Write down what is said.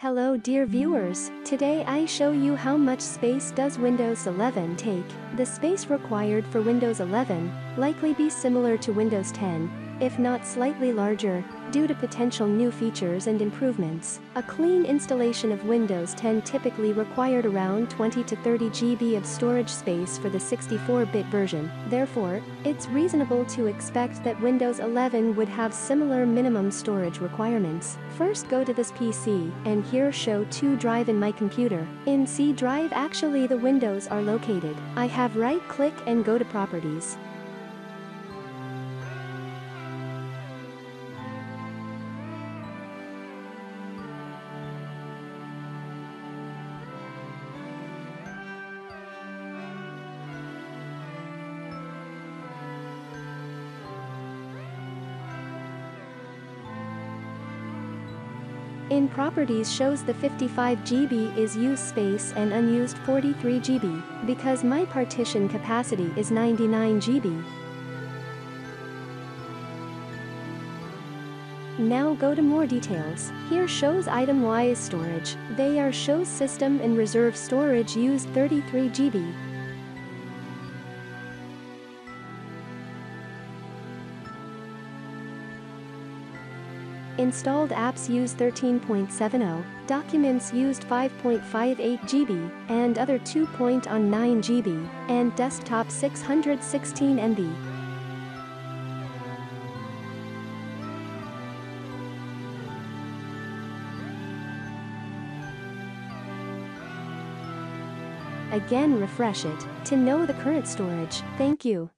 Hello dear viewers, today I show you how much space does Windows 11 take. The space required for Windows 11 likely be similar to Windows 10, if not slightly larger, due to potential new features and improvements. A clean installation of Windows 10 typically required around 20 to 30 GB of storage space for the 64-bit version, therefore, it's reasonable to expect that Windows 11 would have similar minimum storage requirements. First go to this PC, and here show 2 drive in my computer. In C drive actually the windows are located. I have right click and go to properties. In Properties shows the 55 GB is used space and unused 43 GB, because my partition capacity is 99 GB. Now go to more details. Here shows item-wise storage. They are shows system and reserve storage used 33 GB, Installed apps use 13.70, documents used 5.58 GB, and other 2.09 GB, and desktop 616 MB. Again refresh it, to know the current storage, thank you.